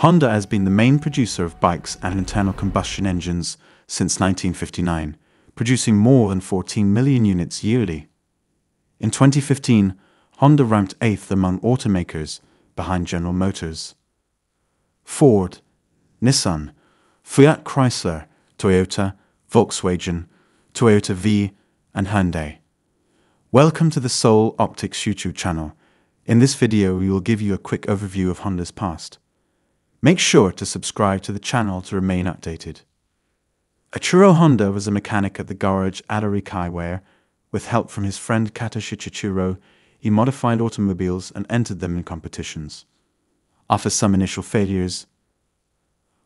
Honda has been the main producer of bikes and internal combustion engines since 1959, producing more than 14 million units yearly. In 2015, Honda ranked eighth among automakers behind General Motors. Ford, Nissan, Fiat Chrysler, Toyota, Volkswagen, Toyota V, and Hyundai. Welcome to the Soul Optics YouTube channel. In this video, we will give you a quick overview of Honda's past. Make sure to subscribe to the channel to remain updated. Soichiro Honda was a mechanic at the garage Adarikai where, with help from his friend Kato Shichiro, he modified automobiles and entered them in competitions. After some initial failures,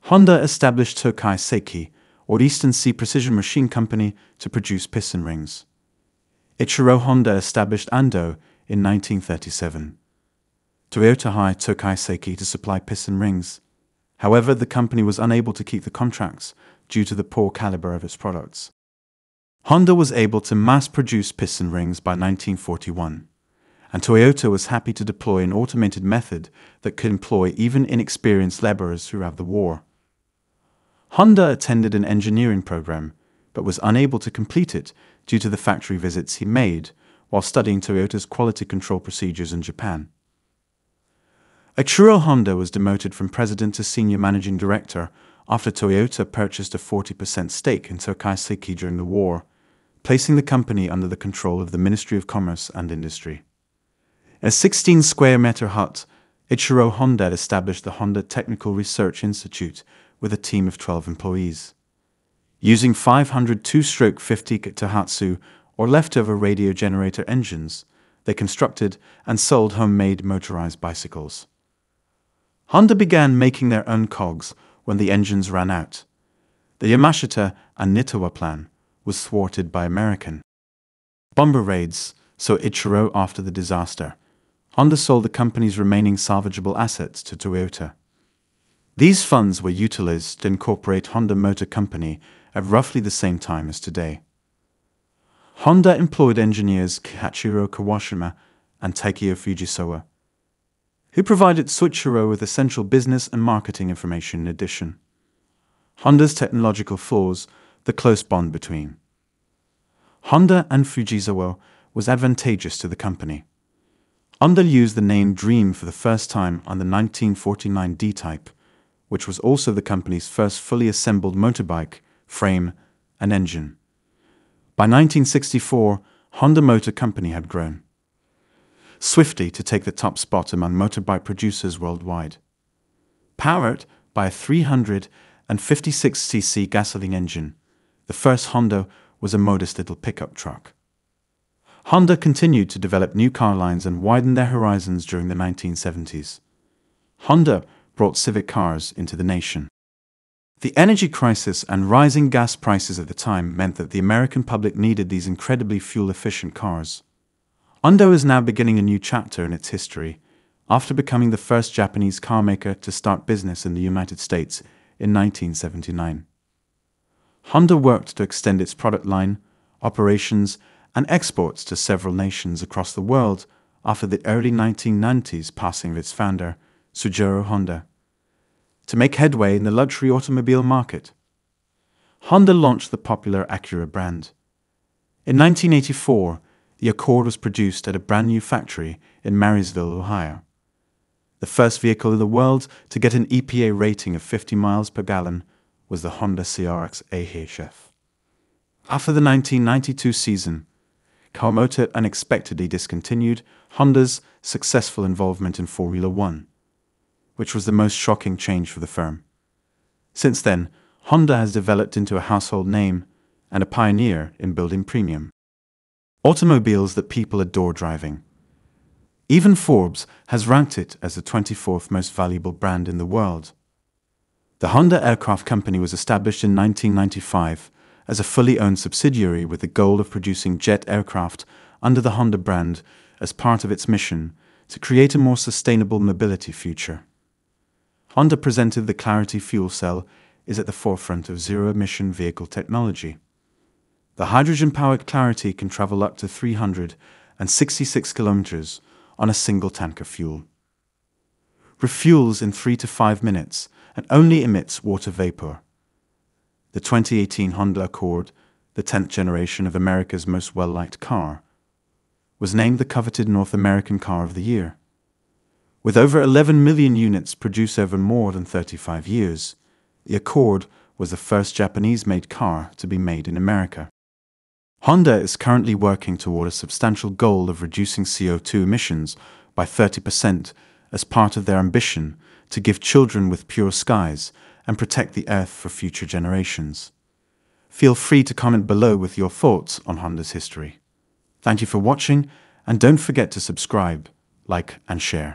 Honda established Tokai Seiki, or Eastern Sea Precision Machine Company, to produce piston rings. Soichiro Honda established Ando in 1937. Toyota hired Tokai Seiki to supply piston rings. However, the company was unable to keep the contracts due to the poor caliber of its products. Honda was able to mass produce piston rings by 1941, and Toyota was happy to deploy an automated method that could employ even inexperienced laborers throughout the war. Honda attended an engineering program, but was unable to complete it due to the factory visits he made while studying Toyota's quality control procedures in Japan. Soichiro Honda was demoted from president to senior managing director after Toyota purchased a 40% stake in Tokai Seiki during the war, placing the company under the control of the Ministry of Commerce and Industry. A 16 square meter hut, Soichiro Honda established the Honda Technical Research Institute with a team of 12 employees. Using 500 two stroke 50 Tohatsu or leftover radio generator engines, they constructed and sold homemade motorized bicycles. Honda began making their own cogs when the engines ran out. The Yamashita and Nitowa plan was thwarted by American bomber raids, so Ichiro after the disaster. Honda sold the company's remaining salvageable assets to Toyota. These funds were utilized to incorporate Honda Motor Company at roughly the same time as today. Honda employed engineers Hachiro Kawashima and Takeo Fujisawa who provided Soichiro with essential business and marketing information in addition. Honda's technological flaws, the close bond between. Honda and Fujisawa was advantageous to the company. Honda used the name Dream for the first time on the 1949 D-Type, which was also the company's first fully assembled motorbike, frame, and engine. By 1964, Honda Motor Company had grown swiftly to take the top spot among motorbike producers worldwide. Powered by a 356cc gasoline engine, the first Honda was a modest little pickup truck. Honda continued to develop new car lines and widen their horizons during the 1970s. Honda brought civic cars into the nation. The energy crisis and rising gas prices at the time meant that the American public needed these incredibly fuel efficient cars. Honda is now beginning a new chapter in its history after becoming the first Japanese carmaker to start business in the United States in 1979. Honda worked to extend its product line, operations, and exports to several nations across the world after the early 1990s passing of its founder, Soichiro Honda. To make headway in the luxury automobile market, Honda launched the popular Acura brand. In 1984, the Accord was produced at a brand new factory in Marysville, Ohio. The first vehicle in the world to get an EPA rating of 50 miles per gallon was the Honda CRX AHF. After the 1992 season, Kawamoto unexpectedly discontinued Honda's successful involvement in Formula One, which was the most shocking change for the firm. Since then, Honda has developed into a household name and a pioneer in building premium automobiles that people adore driving. Even Forbes has ranked it as the 24th most valuable brand in the world. The Honda Aircraft Company was established in 1995 as a fully owned subsidiary with the goal of producing jet aircraft under the Honda brand as part of its mission to create a more sustainable mobility future. Honda presented the Clarity fuel cell is at the forefront of zero emission vehicle technology. The hydrogen powered Clarity can travel up to 366 kilometers on a single tank of fuel. refuels in 3 to 5 minutes and only emits water vapor. The 2018 Honda Accord, the 10th generation of America's most well-liked car, was named the coveted North American Car of the Year. With over 11 million units produced over more than 35 years, the Accord was the first Japanese-made car to be made in America. Honda is currently working toward a substantial goal of reducing CO2 emissions by 30% as part of their ambition to give children with pure skies and protect the earth for future generations. Feel free to comment below with your thoughts on Honda's history. Thank you for watching and don't forget to subscribe, like and share.